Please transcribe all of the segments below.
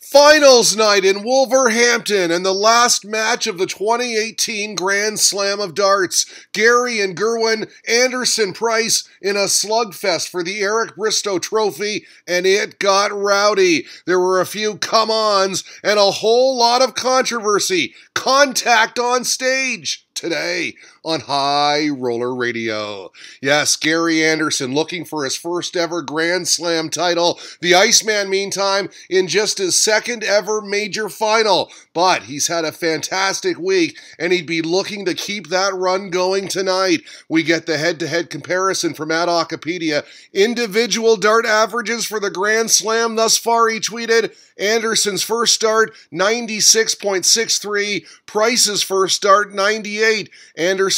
Finals night in Wolverhampton and the last match of the 2018 Grand Slam of Darts. Gary and Gerwyn Anderson Price in a slugfest for the Eric Bristow Trophy, and it got rowdy. There were a few come ons and a whole lot of controversy. Contact on stage today on High Roller Radio. Yes, Gary Anderson looking for his first ever Grand Slam title. The Iceman, meantime, in just his second ever major final. But he's had a fantastic week, and he'd be looking to keep that run going tonight. We get the head to head comparison from Adakopedia. Individual dart averages for the Grand Slam thus far, he tweeted. Anderson's first start, 96.63. Price's first start, 98.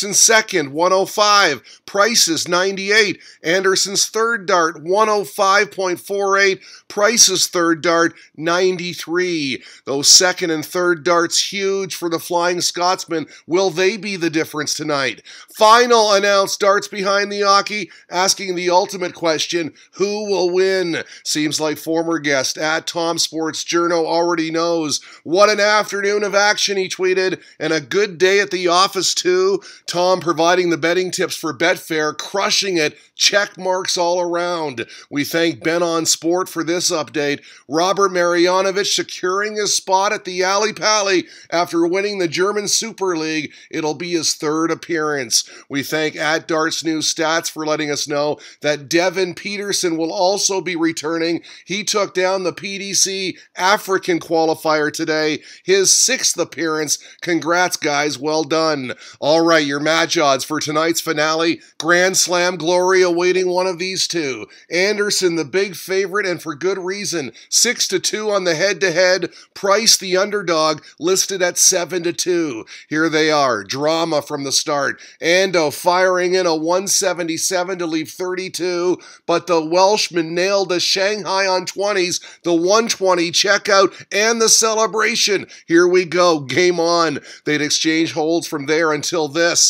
Anderson's second, 105. Price's 98. Anderson's third dart, 105.48. Price's third dart, 93. Those second and third darts huge for the Flying Scotsman. Will they be the difference tonight? Final announced darts behind the Oche, asking the ultimate question who will win? Seems like former guest at Tom Sports Journal already knows. What an afternoon of action, he tweeted, and a good day at the office, too. Tom providing the betting tips for Betfair, crushing it, check marks all around. We thank Ben on Sport for this update. Robert Marijanovic securing his spot at the Ali Pally after winning the German Super League. It'll be his third appearance. We thank at Darts News Stats for letting us know that Devon Petersen will also be returning. He took down the PDC African qualifier today, his sixth appearance. Congrats, guys. Well done. All right, your match odds for tonight's finale Grand Slam glory awaiting one of these two. Anderson, the big favorite, and for good reason. 6 to 2 on the head to head. Price, the underdog, listed at 7 to 2. Here they are. Drama from the start. Ando firing in a 177 to leave 32, but the Welshman nailed the Shanghai on 20s, the 120 checkout, and the celebration. Here we go. Game on. They'd exchange holds from there until this.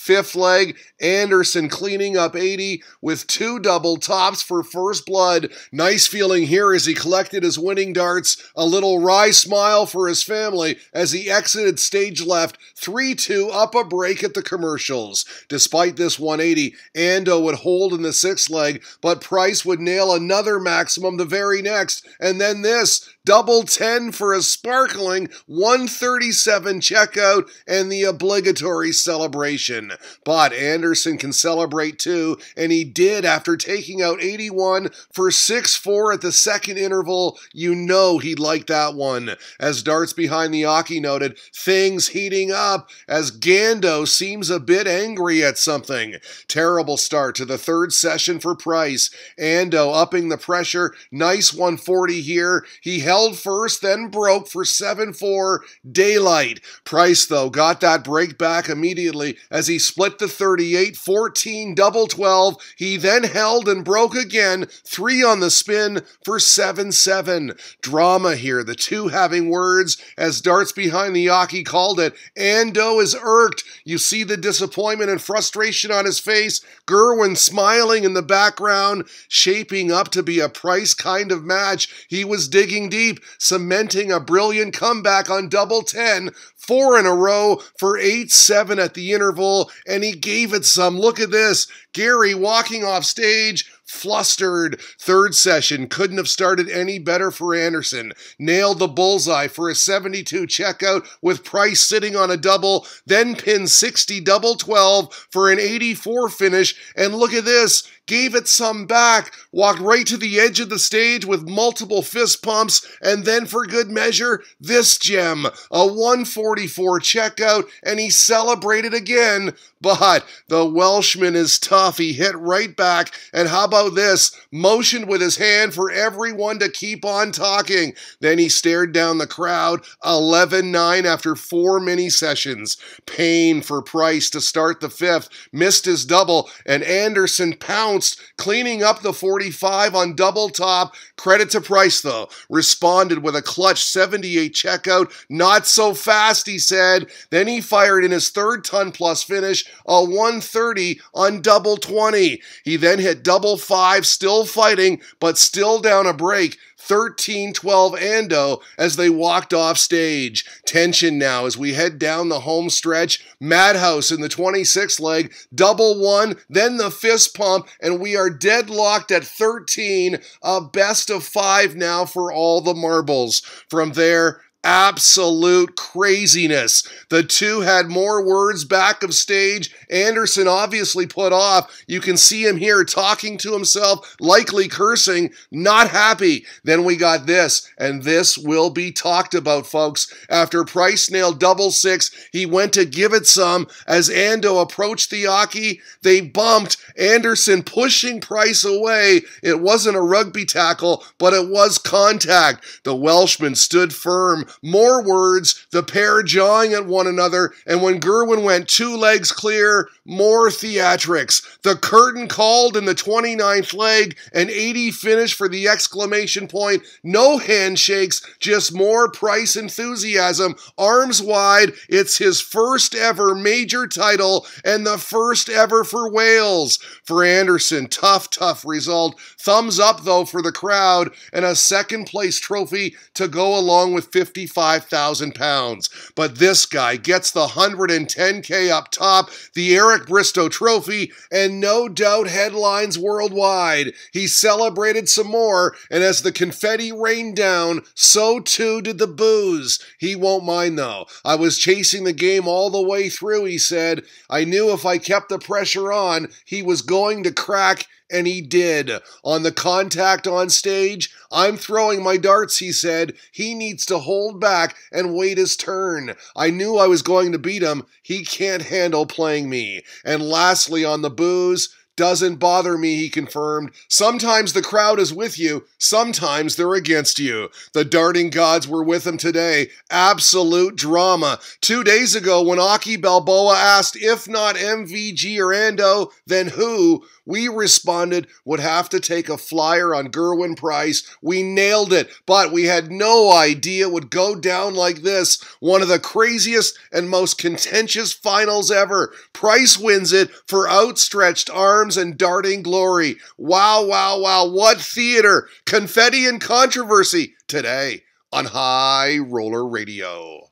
Fifth leg, Anderson cleaning up 80 with two double tops for first blood. Nice feeling here as he collected his winning darts. A little wry smile for his family as he exited stage left 3 2 up a break at the commercials. Despite this 180, Ando would hold in the sixth leg, but Price would nail another maximum the very next. And then this double 10 for a sparkling 137 checkout and the obligatory celebration. But Anderson can celebrate too, and he did after taking out 81 for 6 4 at the second interval. You know he'd like that one. As darts behind the Oche noted, things heating up as Gando seems a bit angry at something. Terrible start to the third session for Price. Ando upping the pressure. Nice 140 here. He held first, then broke for 7 4 daylight. Price, though, got that break back immediately as he split the 38 14 double 12. He then held and broke again, three on the spin for 7 7. Drama here, the two having words as darts behind the Oche called it. Ando is irked. You see the disappointment and frustration on his face. Gerwyn smiling in the background, shaping up to be a price kind of match. He was digging deep, cementing a brilliant comeback on double 10 four in a row for 8 7 at the interval, and he gave it some. Look at this. Gary walking off stage, flustered. Third session couldn't have started any better for Anderson. Nailed the bullseye for a 72 checkout with Price sitting on a double, then pinned 60 double 12 for an 84 finish. And look at this gave it some back, walked right to the edge of the stage with multiple fist pumps, and then for good measure, this gem, a 144 checkout, and he celebrated again. But the Welshman is tough. He hit right back, and how about this? Motioned with his hand for everyone to keep on talking. Then he stared down the crowd, 11 9 after four mini sessions. Pain for Price to start the fifth, missed his double, and Anderson pounced cleaning up the 45 on double top. Credit to Price, though. Responded with a clutch 78 checkout. Not so fast, he said. Then he fired in his third ton plus finish, a 130 on double 20. He then hit double 5 still fighting, but still down a break. 13 12 Ando as they walked off stage. Tension now as we head down the home stretch. Madhouse in the 26th leg, double one, then the fist pump, and we are deadlocked at 13. A best of five now for all the marbles. From there, absolute craziness. The two had more words back of stage. Anderson obviously put off. You can see him here talking to himself, likely cursing, not happy. Then we got this, and this will be talked about, folks. After Price nailed double six, he went to give it some. As Ando approached the oche, they bumped. Anderson pushing Price away. It wasn't a rugby tackle, but it was contact. The Welshman stood firm more words, the pair jawing at one another, and when Gerwyn went two legs clear, more theatrics. The curtain called in the 29th leg, an 80 finish for the exclamation point. No handshakes, just more price enthusiasm. Arms wide, it's his first ever major title and the first ever for Wales. For Anderson, tough, tough result. Thumbs up, though, for the crowd, and a second place trophy to go along with 55,000 pounds. But this guy gets the 110K up top, the Eric Bristow trophy, and no doubt headlines worldwide. He celebrated some more, and as the confetti rained down, so too did the booze. He won't mind, though. I was chasing the game all the way through, he said. I knew if I kept the pressure on, he was going to crack and he did. On the contact on stage, I'm throwing my darts, he said. He needs to hold back and wait his turn. I knew I was going to beat him. He can't handle playing me. And lastly, on the booze, doesn't bother me, he confirmed. Sometimes the crowd is with you, sometimes they're against you. The darting gods were with him today. Absolute drama. Two days ago, when Oche Balboa asked if not MVG or Ando, then who? We responded would have to take a flyer on Gerwyn Price. We nailed it, but we had no idea it would go down like this. One of the craziest and most contentious finals ever. Price wins it for outstretched arms and darting glory. Wow, wow, wow. What theater! Confetti and controversy today on High Roller Radio.